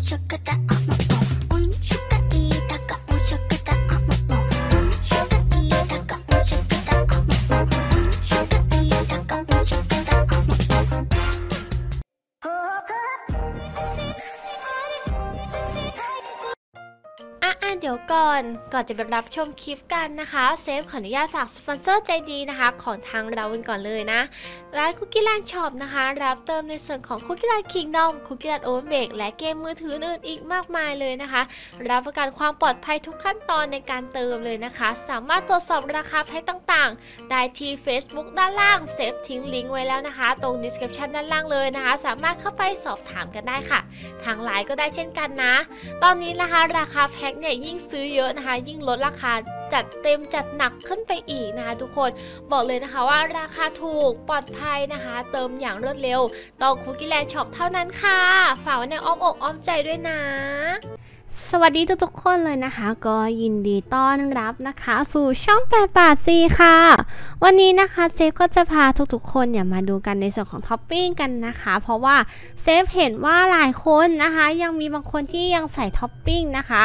ちゃく ก่อนก่อนจะไปรับชมคลิปกันนะคะ เซฟขออนุญาตฝากสปอนเซอร์ใจดีนะคะ ของทางเรากันก่อนเลยนะร้าน Cookieland Shop นะคะ รับเติมในส่วนของ Cookie Run Kingdom Cookie Run OvenBreak และเกมมือถืออื่นอีกมากมายเลยนะคะ รับประกันความปลอดภัยทุกขั้นตอนในการเติมเลยนะคะ สามารถตรวจสอบราคาแพ็คต่างๆ ได้ที่ Facebook ด้านล่างเซฟทิ้งลิงก์ไว้แล้วนะคะ ตรง description ด้านล่างเลยนะคะ สามารถเข้าไปสอบถามกันได้ค่ะ ทางไลน์ก็ได้เช่นกันนะ ตอนนี้นะคะราคาแพ็คเนี่ยยิ่งซื้อเยอะนะคะ ยิ่งลดราคาจัดเต็มจัดหนักขึ้นไปอีกนะคะทุกคนบอกเลยนะคะว่าราคาถูกปลอดภัยนะคะ เติมอย่างรวดเร็วต้อง Cookieland Shop เท่านั้นค่ะ ฝากไว้ในอ้อมอกอ้อมใจด้วยนะสวัสดีทุกๆคนเลยนะคะ ก็ยินดีต้อนรับนะคะ สู่ช่อง8ปาซีค่ะ วันนี้นะคะเซฟก็จะพาทุกๆคนเนี่ยมาดูกันในส่วนของท็อปปิ้งกันนะคะ เพราะว่าเซฟเห็นว่าหลายคนนะคะ ยังมีบางคนที่ยังใส่ท็อปปิ้งนะคะ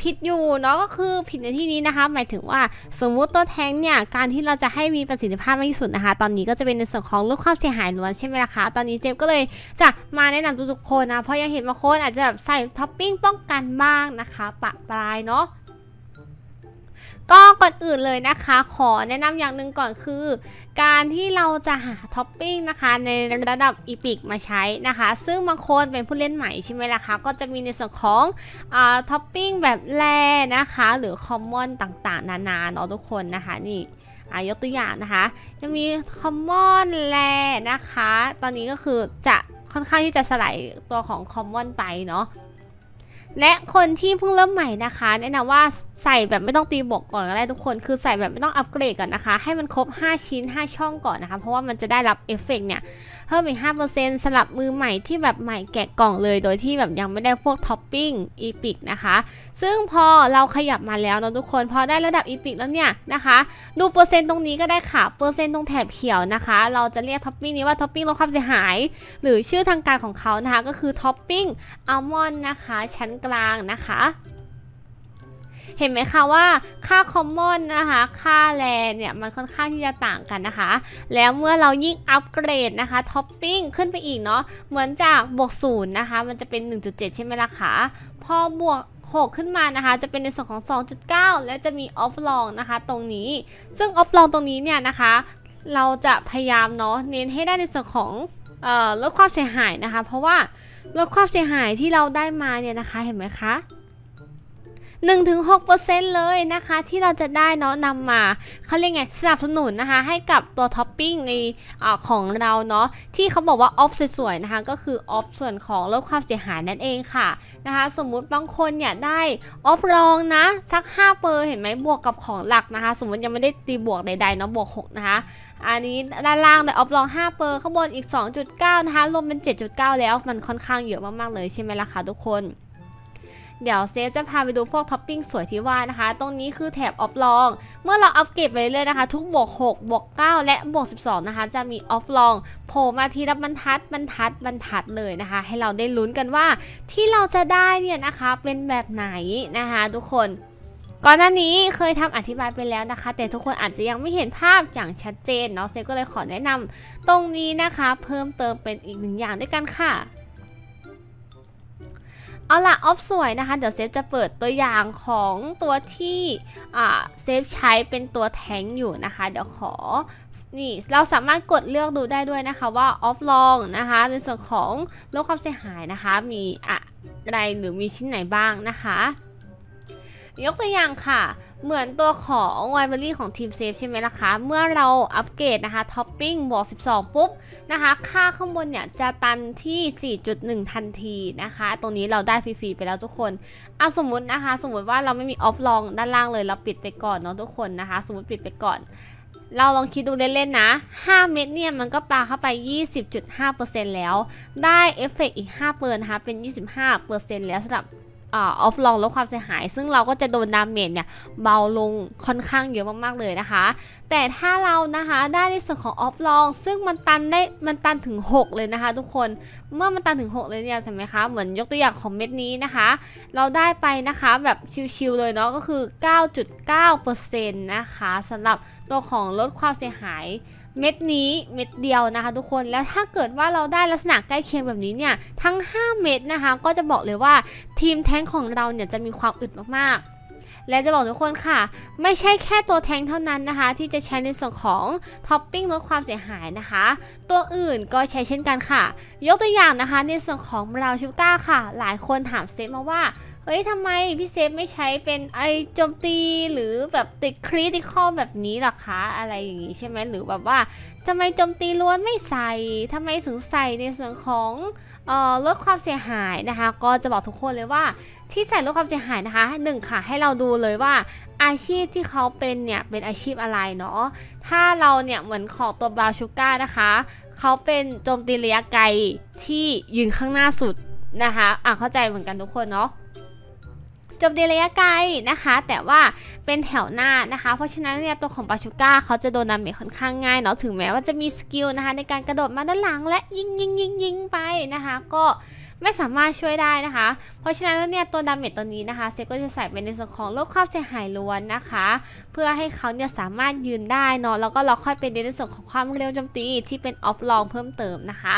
ผิดอยู่เนาะก็คือผิดในที่นี้นะคะหมายถึงว่าสมมุติตัวแทงเนี่ยการที่เราจะให้มีประสิทธิภาพมากที่สุดนะคะ ตอนนี้ก็จะเป็นในส่วนของลดความเสียหายล้วนใช่ไหมล่ะคะตอนนี้เซฟก็เลยจะมาแนะนำทุกๆคนนะเพราะยังเห็นบางคนอาจจะแบบใส่ท็อปปิ้งป้องกันบ้างนะคะปะปรายเนาะก็ก่อนอื่นเลยนะคะ ขอแนะนำอย่างหนึ่งก่อนคือ การที่เราจะหาท็อปปิ้งนะคะในระดับ epic มาใช้นะคะ ซึ่งบางคนเป็นผู้เล่นใหม่ใช่ไหมล่ะคะก็จะมีในส่วนของอท็อปปิ้งแบบ rare นะคะ หรือ common ต่างๆ นานาเนาะทุกคนนะคะนี่อายกตัวอย่างนะคะจะมี common rare นะคะ ตอนนี้ก็คือจะค่อนข้างที่จะสลายตัวของ common ไปเนาะ และคนที่เพิ่งเริ่มใหม่นะคะ แนะนำว่าใส่แบบไม่ต้องตีบวกก่อนก็ได้ทุกคนคือใส่แบบไม่ต้องอัปเกรดก่อนนะคะ ให้มันครบ 5 ชิ้น 5 ช่องก่อนนะคะ เพราะว่ามันจะได้รับเอฟเฟกต์เนี่ยเพิ่มอีก 5%สำหรับมือใหม่ที่แบบใหม่แกะกล่องเลย โดยที่แบบยังไม่ได้พวกท็อปปิ้ง epic นะคะ ซึ่งพอเราขยับมาแล้วเนาะทุกคน พอได้ระดับ epic แล้วเนี่ยนะคะ ดูเปอร์เซ็นต์ตรงนี้ก็ได้ค่ะเปอร์เซ็นต์ตรงแถบเขียวนะคะ เราจะเรียกท็อปปิ้งนี้ว่าท็อปปิ้งลดความเสียหาย หรือชื่อทางการของเขานะคะก็คือท็อปปิ้งอัลมอนด์นะคะชั้นกลางนะคะ เห็นไหมคะว่าค่า common นะคะ ค่า rare เนี่ยมันค่อนข้างที่จะต่างกันนะคะ แล้วเมื่อเรายิ่งอัปเกรดนะคะท็อปปิ้งขึ้นไปอีกเนาะเหมือนจากบวกศูนย์นะคะ มันจะเป็น 1.7 ใช่ไหมล่ะคะพอบวก6 ขึ้นมานะคะ จะเป็นในส่วนของ 2.9 และจะมีออฟลองนะคะ ตรงนี้ ซึ่งออฟลองตรงนี้เนี่ยนะคะ เราจะพยายามเนาะเน้นให้ได้ในส่วนของ ลดความเสียหายนะคะ เพราะว่าลดความเสียหายที่เราได้มาเนี่ยนะคะเห็นไหมคะ 1-6%เลยนะคะที่เราจะได้เนาะนำมาเขาเรียกไงสนับสนุนนะคะให้กับตัวท็อปปิ้งในอของเราเนาะที่เขาบอกว่าออฟสวยๆนะคะก็คือออปส่วนของลดความเสียหายนั่นเองค่ะนะคะสมมุติบางคนเนี่ยได้ออปรองนะสัก5เปอร์เห็นไหมบวกกับของหลักนะคะ สมมติยังไม่ได้ตีบวกใดๆเนาะบวก6นะคะอันนี้ด้านล่างได้ออปรอง5เปอร์ข้างบนอีก 2.9 นะคะรวมเป็น 7.9 แล้วมันค่อนข้างเยอะมากๆเลยใช่ไหมล่ะคะทุกคน เดี๋ยวเซฟจะพาไปดูพวกท็อปปิ้งสวยที่ว่านะคะ ตรงนี้คือแถบออปรอง เมื่อเราอัปเกรดไปเรื่อยๆนะคะ ทุกบวก6บวก9และบวก12 นะคะ จะมีออปรองโผล่มาทีละบรรทัดบรรทัดบรรทัดเลยนะคะ ให้เราได้ลุ้นกันว่าที่เราจะได้เนี่ยนะคะเป็นแบบไหนนะคะทุกคนก่อนหน้านี้เคยทำอธิบายไปแล้วนะคะ แต่ทุกคนอาจจะยังไม่เห็นภาพอย่างชัดเจนเนาะเซฟก็เลยขอแนะนำตรงนี้นะคะ เพิ่มเติมเป็นอีกหนึ่งอย่างด้วยกันค่ะ เอาล่ะออฟสวยนะคะ เดี๋ยวเซฟจะเปิดตัวอย่างของตัวที่อ่าเซฟใช้เป็นตัวแทงอยู่นะคะ เดี๋ยวขอนี่เราสามารถกดเลือกดูได้ด้วยนะคะว่าออปรองนะคะ ในส่วนของลดความเสียหายนะคะ มีอะไรหรือมีชิ้นไหนบ้างนะคะ ยกตัวอย่างค่ะ เหมือนตัวของ Wildberry ของทีมเซฟใช่ไหมล่ะคะ เมื่อเราอัปเกรดนะคะท็อปปิ้งบวก 12 ปุ๊บนะคะ ค่าข้างบนเนี่ยจะตันที่ 4.1 ทันทีนะคะ ตรงนี้เราได้ฟรีๆไปแล้วทุกคนอะสมมตินะคะ สมมติว่าเราไม่มีออปรองด้านล่างเลยเราปิดไปก่อนเนาะทุกคนนะคะ สมมติปิดไปก่อนเราลองคิดดูเล่นๆนะ 5 เม็ดเนี่ยมันก็ปาเข้าไป 20.5%แล้ว ได้เอฟเฟกต์อีก 5 เปอร์นะคะ เป็น 25%แล้วสำหรับ ออปรองลดความเสียหาย ซึ่งเราก็จะโดน damage เนี่ยเบาลงค่อนข้างเยอะมากๆเลยนะคะ แต่ถ้าเรานะคะได้ในส่วนของออปรอง ซึ่งมันตันได้มันตันถึง 6 เลยนะคะ ทุกคนเมื่อมันตันถึง 6 เลยเนี่ยใช่ไหมคะเหมือนยกตัวอย่างของเม็ดนี้นะคะ เราได้ไปนะคะแบบชิวๆเลยเนาะก็คือ 9.9%นะคะสำหรับตัวของลดความเสียหาย เม็ดนี้เม็ดเดียวนะคะ ทุกคนแล้วถ้าเกิดว่าเราได้ลักษณะใกล้เคียงแบบนี้เนี่ยทั้ง 5 เม็ดนะคะ ก็จะบอกเลยว่าทีมแท้งของเราเนี่ยจะมีความอึดมากๆ และจะบอกทุกคนค่ะ ไม่ใช่แค่ตัวแทงเท่านั้นนะคะ ที่จะใช้ในส่วนของท็อปปิ้งลดความเสียหายนะคะ ตัวอื่นก็ใช้เช่นกันค่ะ ยกตัวอย่างนะคะในส่วนของบราวน์ชูก้าค่ะ หลายคนถามเซฟมาว่า ฮ้ยทำไมพี่เซฟไม่ใช้เป็นไอโจมตีหรือแบบติดคริติคอลแบบนี้ล่ะคะอะไรอย่างนี้ใช่ไหมหรือแบบว่าทำไมโจมตีล้วนไม่ใส่ทำไมถึงใส่ในส่วนของออลดความเสียหายนะคะ ก็จะบอกทุกคนเลยว่าที่ใส่ลดความเสียหายนะคะหนึ่งค่ะให้เราดูเลยว่าอาชีพที่เขาเป็นเนี่ยเป็นอาชีพอะไรเนาะถ้าเราเนี่ยเหมือนของตัวบราชูก้านะคะเขาเป็นโจมตีระยะไกลที่ยืนข้างหน้าสุดนะคะ อะเข้าใจเหมือนกันทุกคนเนาะ จบในระยะไกลนะคะ แต่ว่าเป็นแถวหน้านะคะ เพราะฉะนั้นเนี่ยตัวของปาชูก้าเขาจะโดน damage ค่อนข้างง่ายเนาะถึงแม้ว่าจะมี skill นะคะในการกระโดดมาด้านหลัง และยิงยิงยิงยิงไปนะคะ ก็ไม่สามารถช่วยได้นะคะ เพราะฉะนั้นแล้วเนี่ยตัว damage ตัวนี้นะคะเซฟก็จะใส่เป็นในส่วนของลดความเสียหายล้วนนะคะ เพื่อให้เขาเนี่ยสามารถยืนได้เนาะแล้วก็เราค่อยเป็นในส่วนของความเร็วโจมตีที่เป็นออฟรองเพิ่มเติมนะคะ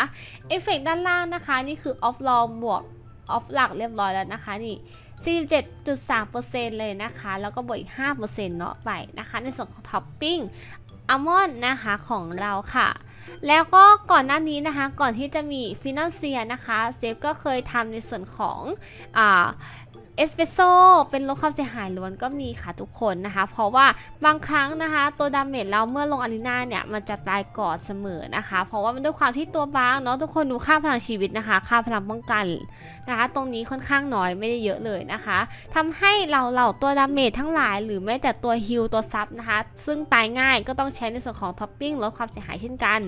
เอฟเฟกด้านล่างนะคะ นี่คือออฟรองบวกออฟหลักเรียบร้อยแล้วนะคะนี่ 47.3%เลยนะคะ แล้วก็บวกอีก5%เนาะไปนะคะ ในส่วนของท็อปปิ้งอัลมอนด์นะคะของเราค่ะ แล้วก็ก่อนหน้านี้นะคะ ก่อนที่จะมีฟินแลเซียนะคะ เซฟก็เคยทำในส่วนของอ่า เอสเปรสโซเป็นลดความเสียหายล้วนก็มีค่ะทุกคนนะคะ เพราะว่าบางครั้งนะคะ ตัว damage เราเมื่อลง arena เนี่ยมันจะตายก่อนเสมอนะคะ เพราะว่ามันด้วยความที่ตัวบางเนาะทุกคนดูค่าพลังชีวิตนะคะ ค่าพลังป้องกันนะคะ ตรงนี้ค่อนข้างน้อยไม่ได้เยอะเลยนะคะทำให้เราเหล่าตัว damage ทั้งหลาย หรือแม้แต่ตัว heal ตัว sup นะคะ ซึ่งตายง่ายก็ต้องใช้ในส่วนของท็อปปิ้งลดความเสียหายเช่นกัน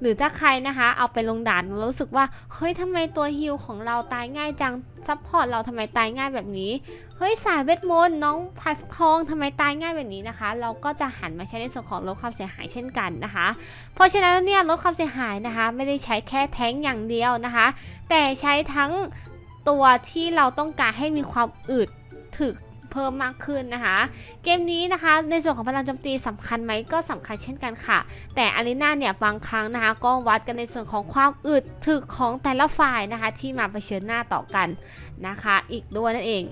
หรือถ้าใครนะคะ เอาไปลงด่านรู้สึกว่าเฮ้ยทำไมตัว heal ของเราตายง่ายจัง support เราทำไมตายง่ายแบบนี้ เฮ้ยสายเวทมนต์น้องพายทองทำไมตายง่ายแบบนี้นะคะ เราก็จะหันมาใช้ในส่วนของลดความเสียหายเช่นกันนะคะ เพราะฉะนั้นเนี่ยลดความเสียหายนะคะ ไม่ได้ใช้แค่แท้งอย่างเดียวนะคะ แต่ใช้ทั้งตัวที่เราต้องการให้มีความอึดถึก เพิ่มมากขึ้นนะคะ เกมนี้นะคะในส่วนของพลังโจมตีสำคัญไหมก็สำคัญเช่นกันค่ะ แต่ arena เนี่ยบางครั้งนะคะก็วัดกันในส่วนของความอึดถึกของแต่ละฝ่ายนะคะ ที่มาเผชิญหน้าต่อกันนะคะ อีกด้วยนั่นเอง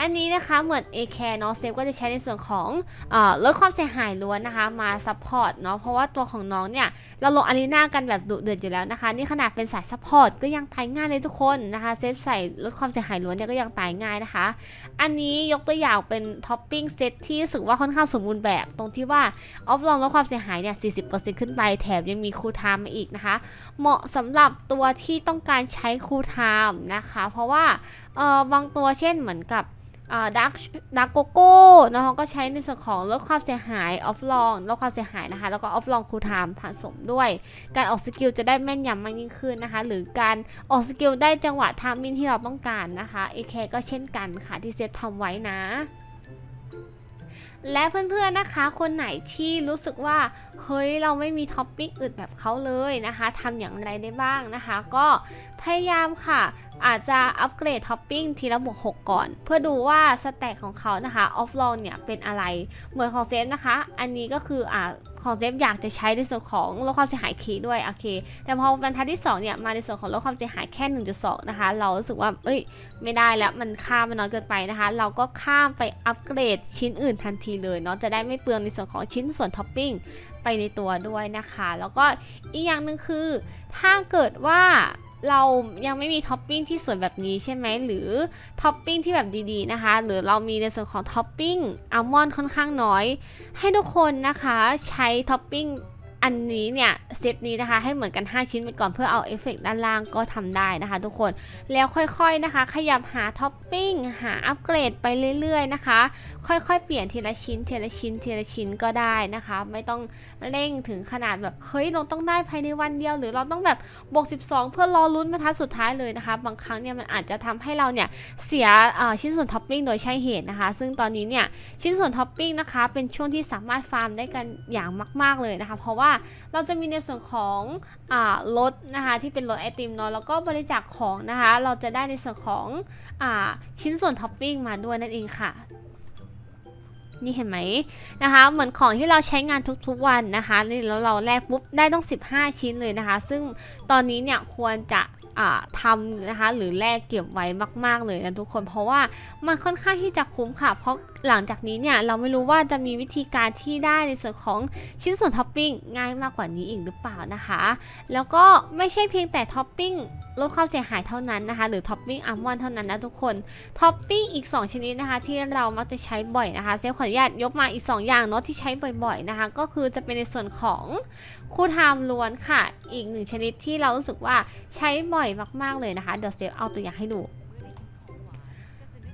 อันนี้นะคะเหมือน เอแคลร์ เนาะเซฟก็จะใช้ในส่วนของอลดความเสียหายล้วนนะคะ มา support เนาะเพราะว่าตัวของน้องเนี่ย เราลง arena กันแบบดุเดือดอยู่แล้วนะคะ นี่ขนาดเป็นสาย support ก็ยังตายง่ายเลยทุกคนนะคะเซฟใส่ลดความเสียหายล้วนเนี่ยก็ยังตายง่ายนะคะ อันนี้ยกตัวอย่างเป็นท็อปปิ้งเซตที่รู้สึกว่าค่อนข้างสมบูรณ์แบบตรงที่ว่าออฟรองลดความเสียหายเนี่ย 40%ขึ้นไปแถมยังมี cool time มาอีกนะคะ เหมาะสำหรับตัวที่ต้องการใช้ cool time นะคะ เพราะว่าเออบางตัวเช่นเหมือนกับ ดาร์กดาร์กโกโก้นะคะก็ใช้ในส่วนของลดความเสียหายออฟรองลดความเสียหายนะคะ แล้วก็ออฟรอง cool time ผสมด้วย การออก skill จะได้แม่นยำมากยิ่งขึ้นนะคะ หรือการออก skill ได้จังหวะ timing ที่เราต้องการนะคะเอแคลร์ก็เช่นกันค่ะที่เซฟทำไว้นะและเพื่อนๆ นะคะ คนไหนที่รู้สึกว่า เฮ้ย เราไม่มีท็อปปิ้งอื่นแบบเขาเลยนะคะทำอย่างไรได้บ้างนะคะ ก็พยายามค่ะ อาจจะอัปเกรดท็อปปิ้งทีละบวก6ก่อน เพื่อดูว่า stat ของเขานะคะออฟรองเนี่ยเป็นอะไร เหมือนของเซฟนะคะ อันนี้ก็คืออ่าของเซฟอยากจะใช้ในส่วนของลดความเสียหายคีย์ด้วยโอเค แต่พอบรรทัดที่2เนี่ยมาในส่วนของลดความเสียหายแค่ 1.2 นะคะ เรารู้สึกว่า เอ้ย ไม่ได้แล้วมันค่ามันน้อยเกินไปนะคะ เราก็ข้ามไปอัปเกรดชิ้นอื่นทันทีเลยเนาะ จะได้ไม่เปลืองในส่วนของชิ้นส่วนท็อปปิ้งไปในตัวด้วยนะคะ แล้วก็อีกอย่างหนึ่งคือ ถ้าเกิดว่า เรายังไม่มีท็อปปิ้งที่สวยแบบนี้ใช่ไหมหรือท็อปปิ้งที่แบบดีๆนะคะ หรือเรามีในส่วนของท็อปปิ้งอัลมอนด์ค่อนข้างน้อย ให้ทุกคนนะคะใช้ท็อปปิ้ง อันนี้เนี่ยเซตนี้นะคะให้เหมือนกัน 5 ชิ้นไปก่อนเพื่อเอาเอฟเฟกต์ด้านล่างก็ทำได้นะคะทุกคนแล้วค่อยๆนะคะ ขยับหาท็อปปิ้งหาอัปเกรดไปเรื่อยๆนะคะ ค่อยๆเปลี่ยนทีละชิ้นทีละชิ้นทีละชิ้นก็ได้นะคะ ไม่ต้องเร่งถึงขนาดแบบเฮ้ยเราต้องได้ภายในวันเดียว หรือเราต้องแบบบวก 12 เพื่อรอลุ้นบรรทัดสุดท้ายเลยนะคะ บางครั้งเนี่ยมันอาจจะทำให้เราเนี่ยเสียชิ้นส่วนท็อปปิ้งโดยใช่เหตุนะคะ ซึ่งตอนนี้เนี่ยชิ้นส่วนท็อปปิ้งนะคะเป็นช่วงที่สามารถฟาร์มได้กันอย่างมาก ๆเลยนะคะ เพราะว่าเราจะมีในส่วนของอรถนะคะที่เป็นรถไอติมเนาะแล้วก็บริจาคของนะคะ เราจะได้ในส่วนของอชิ้นส่วนท็อปปิ้งมาด้วยนั่นเองค่ะนี่เห็นไหมนะคะ เหมือนของที่เราใช้งานทุกๆวันนะคะนี่แล้วเราแลกปุ๊บได้ตั้ง 15 ชิ้นเลยนะคะ ซึ่งตอนนี้เนี่ยควรจะ ทำนะคะหรือแลกเก็บไว้มาก ๆ เลยนะทุกคน เพราะว่ามันค่อนข้างที่จะคุ้มค่ะ เพราะหลังจากนี้เนี่ยเราไม่รู้ว่าจะมีวิธีการที่ได้ในส่วนของชิ้นส่วนท็อปปิ้งง่ายมากกว่านี้อีกหรือเปล่านะคะ แล้วก็ไม่ใช่เพียงแต่ท็อปปิ้งลดความเสียหายเท่านั้นนะคะ หรือท็อปปิ้งอัลมอนด์เท่านั้นนะทุกคนท็อปปิ้งอีก 2 ชนิดนะคะที่เรามักจะใช้บ่อยนะคะเซฟขออนุญาตยกมาอีก 2 อย่างเนาะที่ใช้บ่อยๆนะคะ ก็คือจะเป็นในส่วนของ cool time ล้วนค่ะ อีกหนึ่งชนิดที่เรารู้สึกว่าใช้บ่อยมากๆเลยนะคะ เดี๋ยวเซฟเอาตัวอย่างให้ดู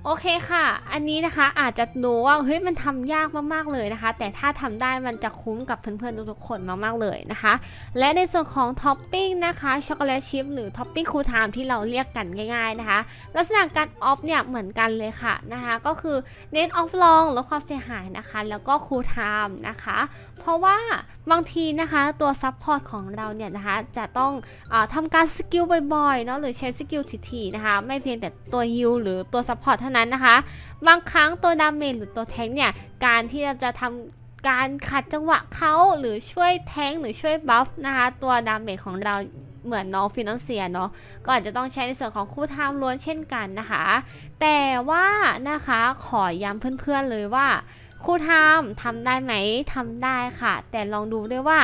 โอเคค่ะ อันนี้นะคะอาจจะดูว่าเฮ้ยมันทำยากมากๆเลยนะคะ แต่ถ้าทำได้มันจะคุ้มกับเพื่อนๆทุกๆคนมากๆเลยนะคะ และในส่วนของท็อปปิ้งนะคะ chocolate chip หรือท็อปปิ้ง cool time ที่เราเรียกกันง่าย ๆนะคะ ลักษณะการออฟเนี่ยเหมือนกันเลยค่ะนะคะ ก็คือเน้นออฟรองลดความเสียหายนะคะ แล้วก็ cool time นะคะ เพราะว่าบางทีนะคะตัว support ของเราเนี่ยนะคะจะต้องอาทำการ skill บ่อยๆเนาะหรือใช้ skill ถี่ๆนะคะ ไม่เพียงแต่ตัว heal หรือตัว support เท่านั้นนะคะ บางครั้งตัว damage หรือตัวแทงเนี่ย การที่เราจะทำการขัดจังหวะเขาหรือช่วยแทงหรือช่วย buff นะคะ ตัว damage ของเราเหมือนน้องฟินแลนเซียเนาะก็อาจจะต้องใช้ในส่วนของ cool time ล้วนเช่นกันนะคะ แต่ว่านะคะขอย้ำเพื่อนๆเลยว่าครูทำทำได้ไหมทำได้ค่ะ แต่ลองดูด้วยว่า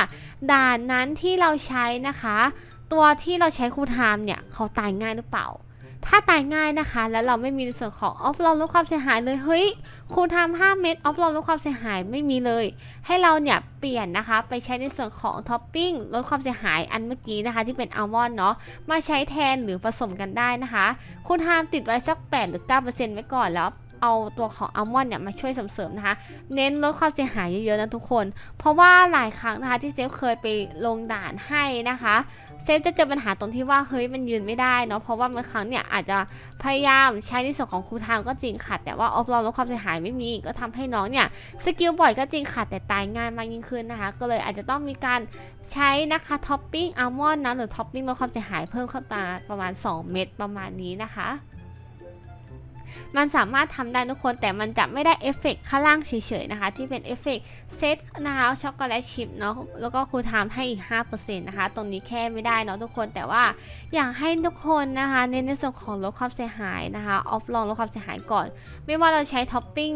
ด่านนั้นที่เราใช้นะคะ ตัวที่เราใช้ครูทำเนี่ยเขาตายง่ายหรือเปล่า ถ้าตายง่ายนะคะ แล้วเราไม่มีในส่วนของออฟโหลดลดความเสียหายเลยเฮ้ยครูทำ5เม็ดออฟโหลดลดความเสียหายไม่มีเลย ให้เราเนี่ยเปลี่ยนนะคะไปใช้ในส่วนของท็อปปิ้งลดความเสียหายอันเมื่อกี้นะคะที่เป็นอัลมอนด์เนาะมาใช้แทนหรือผสมกันได้นะคะ cool time ติดไว้สัก 8 หรือ 9%ไว้ก่อนแล้ว เอาตัวของอัลมอนด์เนี่ยมาช่วยเสริมๆนะคะ เน้นลดความเสียหายเยอะๆนะทุกคน เพราะว่าหลายครั้งนะคะที่เซฟเคยไปลงด่านให้นะคะ เซฟจะเจอปัญหาตรงที่ว่าเฮ้ยมันยืนไม่ได้เนาะเพราะว่าบางครั้งเนี่ยอาจจะพยายามใช้ในส่วนของ cool time ก็จริงค่ะ แต่ว่าออฟโหลดลดความเสียหายไม่มีก็ทำให้น้องเนี่ย skill บ่อยก็จริงค่ะแต่ตายง่ายมากยิ่งขึ้นนะคะ ก็เลยอาจจะต้องมีการใช้นะคะท็อปปิ้งอัลมอนด์นะหรือท็อปปิ้งลดความเสียหายเพิ่มเข้ามาประมาณ 2 เม็ดประมาณนี้นะคะ มันสามารถทำได้ทุกคนแต่มันจะไม่ได้เอฟเฟกต์ข้างล่างเฉยๆนะคะ ที่เป็นเอฟเฟกต์เซตนะคะช็อกโกแลตชิพเนาะแล้วก็ cool time ให้อีก 5%นะคะ ตรงนี้แค่ไม่ได้เนาะทุกคนแต่ว่าอยากให้ทุกคนนะคะเน้นในส่วนของลดความเสียหายนะคะ op รองลดความเสียหายก่อน ไม่ว่าเราใช้ท็อปปิ้ง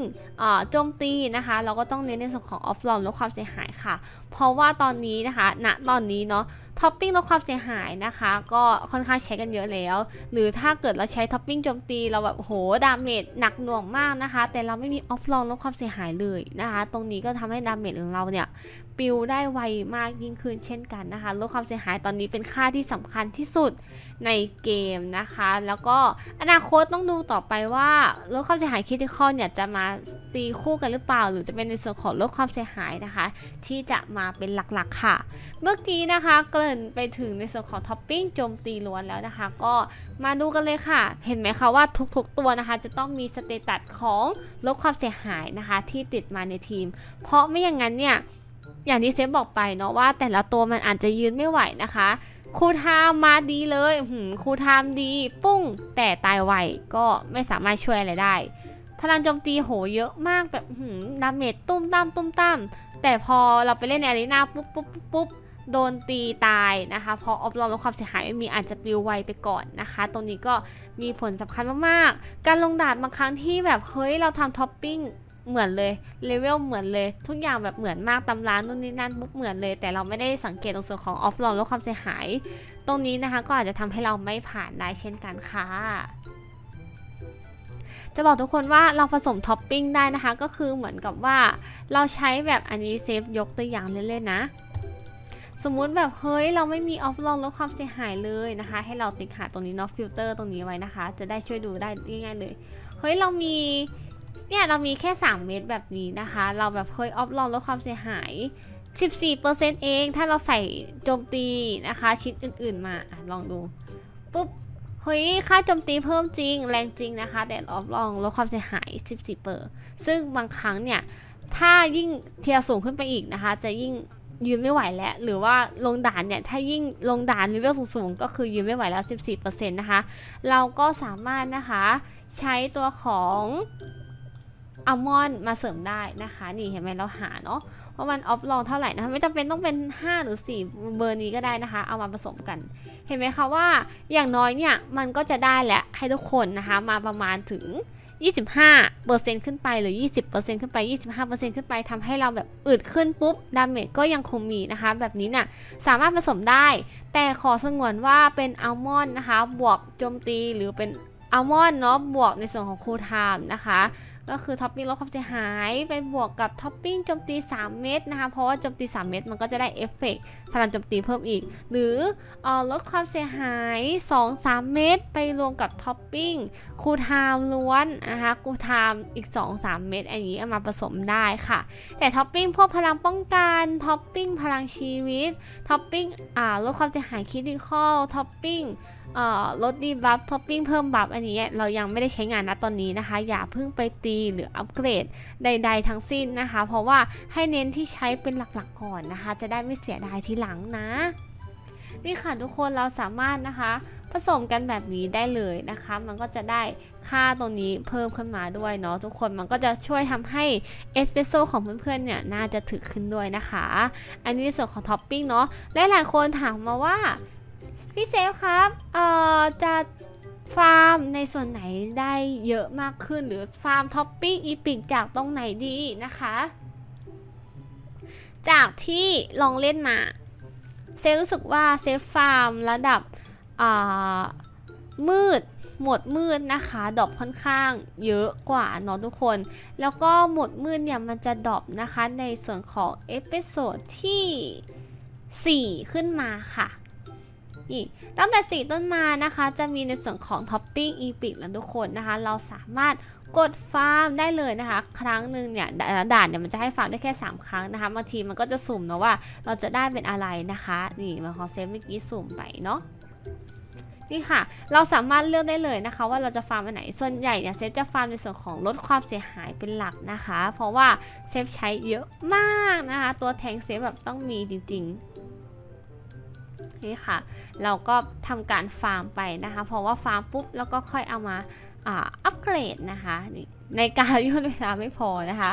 โจมตีนะคะ เราก็ต้องเน้นในส่วนของ op รองลดความเสียหายค่ะ เพราะว่าตอนนี้นะคะณตอนนี้เนาะ ท็อปปิ้งลดความเสียหายนะคะ ก็ค่อนข้างใช้กันเยอะแล้ว หรือถ้าเกิดเราใช้ท็อปปิ้งโจมตีเราแบบโห damage หนักหน่วงมากนะคะ แต่เราไม่มี op รองลดความเสียหายเลยนะคะ ตรงนี้ก็ทำให้ damage ของเราเนี่ย ปลิวได้ไวมากยิ่งขึ้นเช่นกันนะคะลดความเสียหายตอนนี้เป็นค่าที่สำคัญที่สุดในเกมนะคะ แล้วก็อนาคตต้องดูต่อไปว่าลดความเสียหาย critical เนี่ยจะมาตีคู่กันหรือเปล่า หรือจะเป็นในส่วนของลดความเสียหายนะคะ ที่จะมาเป็นหลักๆค่ะ เมื่อกี้นะคะเกริ่นไปถึงในส่วนของท็อปปิ้งโจมตีล้วนแล้วนะคะ ก็มาดูกันเลยค่ะ เห็นไหมคะว่าทุกๆตัวนะคะ จะต้องมี status ของลดความเสียหายนะคะ ที่ติดมาในทีม เพราะไม่อย่างนั้นเนี่ย อย่างที่เซฟบอกไปเนาะว่า แต่ละตัวมันอาจจะยืนไม่ไหวนะคะ cool time มาดีเลย cool time ดี ปุ้ง แต่ตายไวก็ไม่สามารถช่วยอะไรได้ พลังโจมตีโหเยอะมากแบบ damage ตุ้มตามตุ้มตามแต่พอเราไปเล่นใน arena ปุ๊บปุ๊บปุ๊บโดนตีตายนะคะ พอออฟโหลดลดความเสียหายไม่มีอาจจะปลิวไวไปก่อนนะคะ ตรงนี้ก็มีผลสำคัญมากๆ การลงด่านบางครั้งที่แบบเฮ้ยเราทำท็อปปิ้ง เหมือนเลยเลเวลเหมือนเลย ทุกอย่างแบบเหมือนมากตำร้านนู่นนี่นั่นปุ๊บเหมือนเลย แต่เราไม่ได้สังเกตตรงส่วนของออฟโหลดลดความเสียหาย ตรงนี้นะคะก็อาจจะทำให้เราไม่ผ่านได้เช่นกันค่ะจะบอกทุกคนว่าเราผสมท็อปปิ้งได้นะคะ ก็คือเหมือนกับว่าเราใช้แบบอันนี้เซฟยกตัวอย่างเล่นๆนะ สมมุติแบบเฮ้ยเราไม่มี op รองลดความเสียหายเลยนะคะ ให้เราติ๊กหาตรงนี้เนาะฟิลเตอร์ตรงนี้ไว้นะคะ จะได้ช่วยดูได้ง่ายๆเลย เฮ้ยเรามี เนี่ยเรามีแค่ 3 เม็ดแบบนี้นะคะ เราแบบเฮ้ย op รองลดความเสียหาย 14%เอง ถ้าเราใส่โจมตีนะคะชิ้นอื่นๆมาลองดูปุ๊บเฮ้ยค่าโจมตีเพิ่มจริง แรงจริงนะคะแต่ op รองลดความเสียหาย 14เปอร์ซึ่งบางครั้งเนี่ย ถ้ายิ่ง tier สูงขึ้นไปอีกนะคะ จะยิ่งยืนไม่ไหวแล้ว หรือว่าลงด่านเนี่ย ถ้ายิ่งลงด่านเลเวลสูงๆ ก็คือยืนไม่ไหวแล้ว 14%นะคะ เราก็สามารถนะคะ ใช้ตัวของ อัลมอนด์มาเสริมได้นะคะ นี่เห็นไหมเราหาเนาะว่ามัน op รองเท่าไหร่นะคะไม่จำเป็นต้องเป็น 5 หรือ 4 เบอร์นี้ก็ได้นะคะ เอามาผสมกัน เห็นไหมคะว่าอย่างน้อยเนี่ยมันก็จะได้แหละให้ทุกคนนะคะมาประมาณถึง 25%ขึ้นไปหรือ 20%ขึ้นไป 25%ขึ้นไปทำให้เราแบบอึดขึ้นปุ๊บ damage ก็ยังคงมีนะคะ แบบนี้เนี่ยสามารถผสมได้ แต่ขอสงวนว่าเป็นอัลมอนด์นะคะ บวกโจมตีหรือเป็นอัลมอนด์เนาะบวกในส่วนของ cool time นะคะ ก็คือท็อปปิ้งลดความเสียหายไปบวกกับท็อปปิ้งโจมตี 3 เม็ดนะคะเพราะว่าโจมตี 3 เม็ดมันก็จะได้เอฟเฟกต์พลังโจมตีเพิ่มอีก หรือลดความเสียหาย 2-3 เม็ดไปรวมกับท็อปปิ้ง cool time ล้วนนะคะ cool time อีก 2-3 เม็ดอันนี้เอามาผสมได้ค่ะ แต่ท็อปปิ้งพวกพลังป้องกันท็อปปิ้งพลังชีวิตท็อปปิ้งลดความเสียหาย critical ท็อปปิ้ง ลด debuff ท็อปปิ้งเพิ่ม buff อันนี้เรายังไม่ได้ใช้งานนะตอนนี้นะคะ อย่าเพิ่งไปตีหรืออัปเกรดใด ๆ ทั้งสิ้นนะคะ เพราะว่าให้เน้นที่ใช้เป็นหลักๆก่อนนะคะ จะได้ไม่เสียดายทีหลังนะ นี่ค่ะทุกคนเราสามารถนะคะผสมกันแบบนี้ได้เลยนะคะ มันก็จะได้ค่าตรงนี้เพิ่มขึ้นมาด้วยเนาะทุกคน มันก็จะช่วยทำให้เอสเปรสโซ่ของเพื่อนๆเนี่ยน่าจะถึกขึ้นด้วยนะคะ อันนี้ส่วนของท็อปปิ้งเนาะและหลายคนถามมาว่า พี่เซฟครับเอ่อจะฟาร์มในส่วนไหนได้เยอะมากขึ้นหรือฟาร์มท็อปปิ้ง epic จากตรงไหนดีนะคะ จากที่ลองเล่นมา เซฟรู้สึกว่าเซฟฟาร์มระดับมืดโหมดมืดนะคะ drop ค่อนข้างเยอะกว่าเนาะทุกคน แล้วก็โหมดมืดเนี่ยมันจะ drop นะคะในส่วนของ episode ที่ 4 ขึ้นมาค่ะ นี่ตั้งแต่ 4 ต้นมานะคะ จะมีในส่วนของท็อปปิ้ง epic แล้วทุกคนนะคะ เราสามารถกดฟาร์มได้เลยนะคะ ครั้งหนึ่งเนี่ยดาด่านเนี่ยมันจะให้ฟาร์มได้แค่ 3 ครั้งนะคะบางทีมันก็จะสุ่มนะว่าเราจะได้เป็นอะไรนะคะนี่มาของเซฟเมื่อกี้สุ่มไปเนาะนี่ค่ะ เราสามารถเลือกได้เลยนะคะ ว่าเราจะฟาร์มอันไหน ส่วนใหญ่เนี่ยเซฟจะฟาร์มในส่วนของลดความเสียหายเป็นหลักนะคะ เพราะว่าเซฟใช้เยอะมากนะคะ ตัวแทงเซฟแบบต้องมีจริงๆ นี่ค่ะ เราก็ทำการฟาร์มไปนะคะ เพราะว่าฟาร์มปุ๊บแล้วก็ค่อยเอามาอัปเกรดนะคะในการย่นเวลาไม่พอนะคะ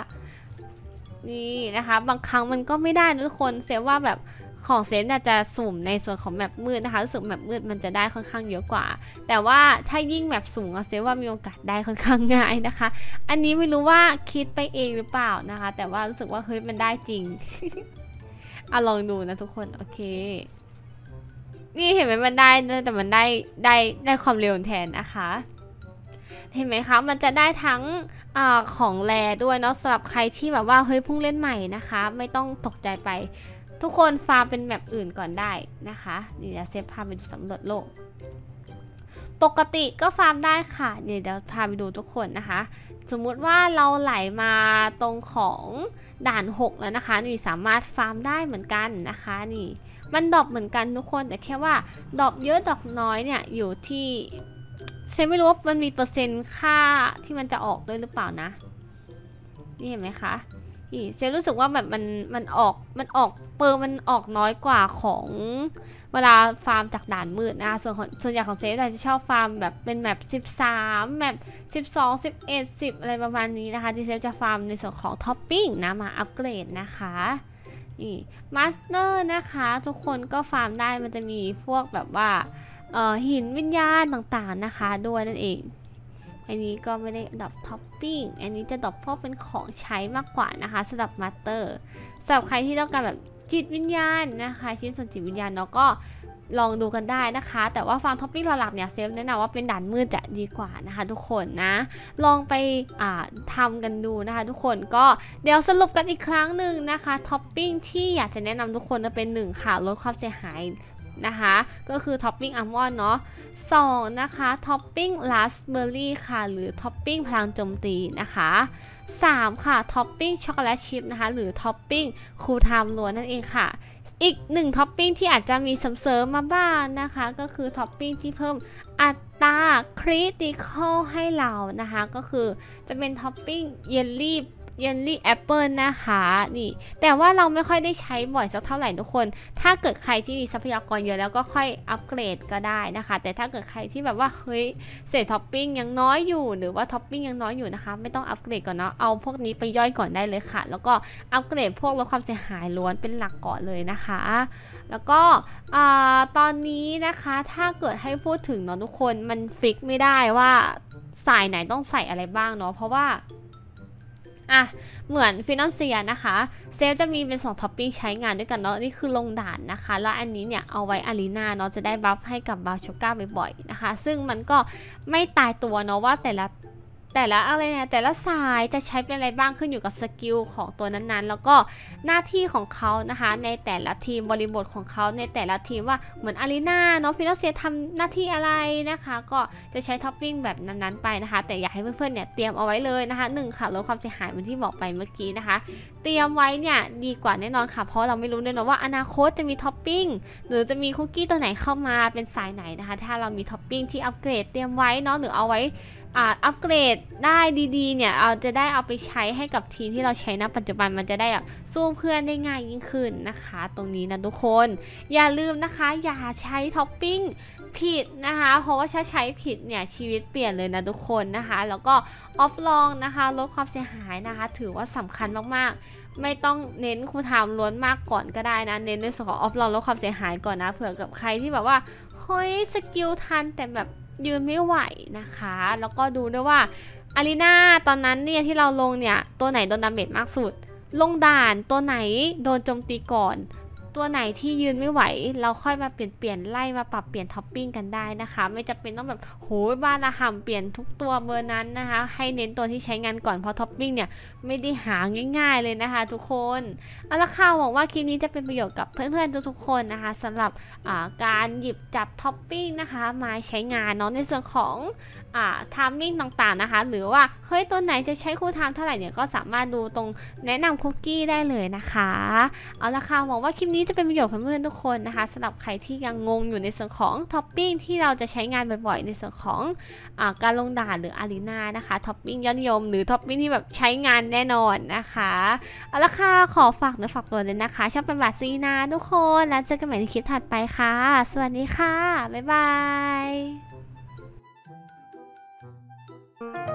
นี่นะคะ บางครั้งมันก็ไม่ได้ทุกคนเซฟว่าแบบของเซฟเนี่ยจะสุ่มในส่วนของ map มืดนะคะรู้สึก map มืดมันจะได้ค่อนข้างเยอะกว่า แต่ว่าถ้ายิ่ง map สูงอะเซฟว่ามีโอกาสได้ค่อนข้างง่ายนะคะ อันนี้ไม่รู้ว่าคิดไปเองหรือเปล่านะคะ แต่ว่ารู้สึกว่าเฮ้ยมันได้จริงอะลองดูนะทุกคนโอเค นี่เห็นไหมมันได้แต่มันได้ได้ได้ความเร็วแทนนะคะ เห็นไหมคะ มันจะได้ทั้งอของแรด้วยเนาะสำหรับใครที่แบบว่าเฮ้ยพิ่งเล่นใหม่นะคะ ไม่ต้องตกใจไป ทุกคนฟาร์มเป็นแบบอื่นก่อนได้นะคะนี่เดี๋ยวเซฟพาไปดูสำรวจโลก ปกติก็ฟาร์มได้ค่ะเดี๋ยวเดี๋ยวพาไปดูทุกคนนะคะ สมมุติว่าเราไหลมาตรงของด่าน 6 แล้วนะคะนี่สามารถฟาร์มได้เหมือนกันนะคะนี่ มัน drop เหมือนกันทุกคนแต่แค่ว่า drop เยอะ drop น้อยเนี่ยอยู่ที่เซนไม่รู้ว่ามันมีเปอร์เซ็นต์ค่าที่มันจะออกด้วยหรือเปล่านะ นี่เห็นไหมคะนี่เซนรู้สึกว่าแบบมันมันออกมันออกเปอร์มันออกน้อยกว่าของเวลาฟาร์มจากด่านมืดนะคะส่วนส่วนใหญ่ของเซฟเราจะชอบฟาร์มแบบเป็นแบบ13แบบ12 11 10 อะไรประมาณนี้นะคะที่เซฟจะฟาร์มในส่วนของท็อปปิ้งนะมาอัปเกรดนะคะ นี่ master นะคะ ทุกคนก็ฟาร์มได้มันจะมีพวกแบบว่าหินวิญญาณต่างๆนะคะ ด้วยนั่นเอง อันนี้ก็ไม่ได้ drop ท็อปปิ้ง อันนี้จะ drop พวกเป็นของใช้มากกว่านะคะสำหรับ masterสำหรับใครที่ต้องการแบบจิตวิญญาณนะคะ ชิ้นส่วนจิตวิญญาณเนาะก็ ลองดูกันได้นะคะ แต่ว่าฟาร์มท็อปปิ้งหลักๆเนี่ยเซฟแนะนำว่าเป็นด่านมืดจะดีกว่านะคะ ทุกคนนะ ลองไปอ่าทำกันดูนะคะ ทุกคนก็เดี๋ยวสรุปกันอีกครั้งหนึ่งนะคะท็อปปิ้งที่อยากจะแนะนำทุกคนจะเป็นหนึ่งค่ะลดความเสียหายนะคะก็คือท็อปปิ้งอัลมอนด์เนาะสองนะคะท็อปปิ้งราสเบอร์รี่ค่ะ หรือท็อปปิ้งพลังโจมตีนะคะ3ค่ะท็อปปิ้งช็อกโกแลตชิพนะคะ หรือท็อปปิ้ง cool time ล้วนนั่นเองค่ะ อีกหนึ่งท็อปปิ้งที่อาจจะมีเสริมมาบ้างนะคะ ก็คือท็อปปิ้งที่เพิ่มอัตรา critical ให้เรานะคะ ก็คือจะเป็นท็อปปิ้งเยลลี่ เยลลี่แอปเปิลนะคะนี่ แต่ว่าเราไม่ค่อยได้ใช้บ่อยสักเท่าไหร่ทุกคน ถ้าเกิดใครที่มีทรัพยากรเยอะแล้วก็ค่อยอัปเกรดก็ได้นะคะ แต่ถ้าเกิดใครที่แบบว่าเฮ้ยเศษท็อปปิ้งยังน้อยอยู่หรือว่าท็อปปิ้งยังน้อยอยู่นะคะ ไม่ต้องอัปเกรดก่อนเนาะเอาพวกนี้ไปย่อยก่อนได้เลยค่ะ แล้วก็อัปเกรดพวกลดความเสียหายล้วนเป็นหลักก่อนเลยนะคะ แล้วก็ตอนนี้นะคะถ้าเกิดให้พูดถึงเนาะทุกคนมัน fix ไม่ได้ว่าสายไหนต้องใส่อะไรบ้างเนาะเพราะว่า อะเหมือน Financier นะคะเซลจะมีเป็น2ท็อปปิ้งใช้งานด้วยกันเนาะนี่คือลงด่านนะคะ แล้วอันนี้เนี่ยเอาไว้ arena เนาะจะได้ buff ให้กับบาโชก้าบ่อยๆนะคะ ซึ่งมันก็ไม่ตายตัวเนาะว่าแต่ละ แต่ละอะไรเนี่ยแต่ละสายจะใช้เป็นอะไรบ้างขึ้นอยู่กับ skill ของตัวนั้นๆ แล้วก็หน้าที่ของเขานะคะ ในแต่ละทีมบริบทของเขาในแต่ละทีมว่าเหมือน arena เนาะ Financier ทำหน้าที่อะไรนะคะ ก็จะใช้ท็อปปิ้งแบบนั้นๆไปนะคะ แต่อยากให้เพื่อนๆเนี่ยเตรียมเอาไว้เลยนะคะหนึ่งค่ะลดความเสียหายเหมือนที่บอกไปเมื่อกี้นะคะ เตรียมไว้เนี่ยดีกว่าแน่นอนค่ะเพราะเราไม่รู้แน่นอนว่าอนาคตจะมีท็อปปิ้งหรือจะมีคุกกี้ตัวไหนเข้ามาเป็นสายไหนนะคะ ถ้าเรามีท็อปปิ้งที่อัปเกรดเตรียมไว้เนาะหรือเอาไว้ อัปเกรดได้ดีๆ เนี่ยเราจะได้เอาไปใช้ให้กับทีมที่เราใช้ณปัจจุบันมันจะได้แบบสู้เพื่อนได้ง่ายยิ่งขึ้นนะคะ ตรงนี้นะทุกคน อย่าลืมนะคะ อย่าใช้ท็อปปิ้งผิดนะคะ เพราะว่าถ้าใช้ผิดเนี่ยชีวิตเปลี่ยนเลยนะทุกคนนะคะ แล้วก็ออปรองนะคะลดความเสียหายนะคะ ถือว่าสำคัญมากๆ ไม่ต้องเน้น cool time ล้วนมากก่อนก็ได้นะ เน้นในส่วนของออปรองลดความเสียหายก่อนนะเผื่อกับใครที่แบบว่าเฮ้ย skill ทันแต่แบบ ยืนไม่ไหวนะคะ แล้วก็ดูด้วยว่า arena ตอนนั้นเนี่ยที่เราลงเนี่ย ตัวไหนโดน damage มากสุด ลงด่านตัวไหนโดนโจมตีก่อน ตัวไหนที่ยืนไม่ไหว เราค่อยมาเปลี่ยนเปลี่ยนไล่มาปรับเปลี่ยนท็อปปิ้งกันได้นะคะ ไม่จำเป็นต้องแบบโหบ้าระห่ำเปลี่ยนทุกตัวเบอร์นั้นนะคะ ให้เน้นตัวที่ใช้งานก่อนเพราะท็อปปิ้งเนี่ยไม่ได้หาง่าย ๆเลยนะคะ ทุกคนเอาละค่ะหวังว่าคลิปนี้จะเป็นประโยชน์กับเพื่อนๆทุกๆคนนะคะสำหรับการหยิบจับท็อปปิ้งนะคะมาใช้งานเนาะในส่วนของ อ่า timing ต่างๆนะคะ หรือว่าเฮ้ยตัวไหนจะใช้ cool time เท่าไหร่เนี่ยก็สามารถดูตรงแนะนำคุกกี้ได้เลยนะคะ เอาละค่ะหวังว่าคลิปนี้จะเป็นประโยชน์กับเพื่อนๆทุกคนนะคะสำหรับใครที่ยังงงอยู่ในส่วนของท็อปปิ้งที่เราจะใช้งานบ่อยๆ ในส่วนของอการลงด่านหรือ arena นะคะท็อปปิ้งยอดนิยม หรือท็อปปิ้งที่แบบใช้งานแน่นอนนะคะเอาละค่ะขอฝากเนื้อฝากตัวเลยนะคะชอบเป็นบาทซีนาทุกคนแล้วเจอกันใหม่ในคลิปถัดไปค่ะ สวัสดีค่ะบ๊ายบาย thank you